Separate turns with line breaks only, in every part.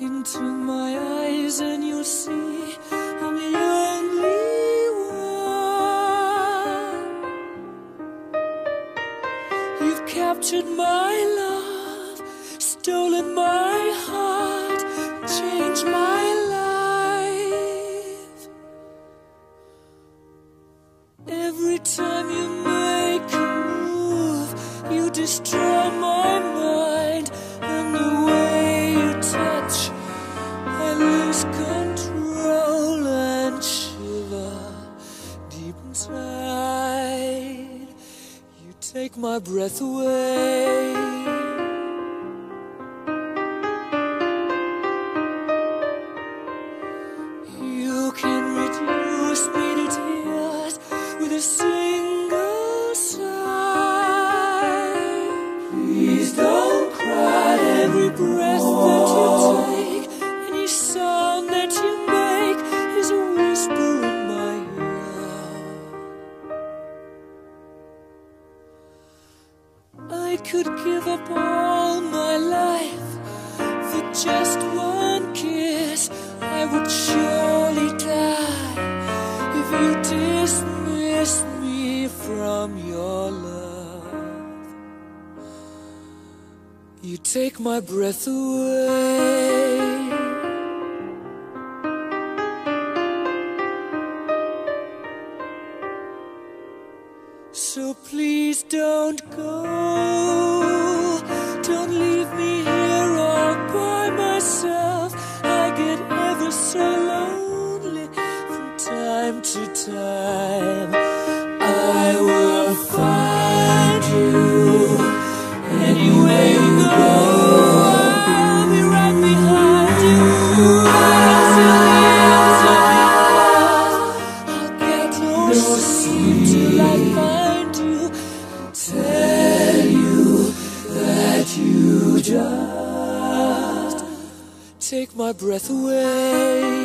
into my eyes and you'll see I'm the only one. You've captured my love, stolen my heart, changed my life. Every time you make a move, you destroy my mind, You take my breath away. Could give up all my life for just one kiss. I would surely die if you dismiss me from your love. You take my breath away. So please don't go. To time. I will find you anywhere you go. I'll be right behind you. I'll get no sleep till I find you. Tell you that you just take my breath away.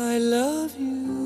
I love you.